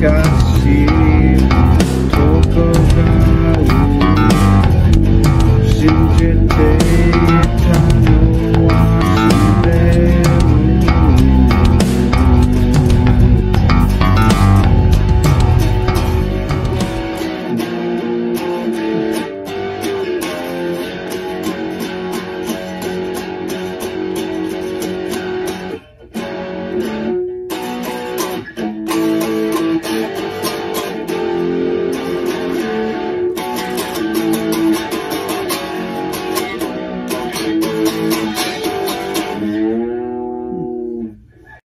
got you.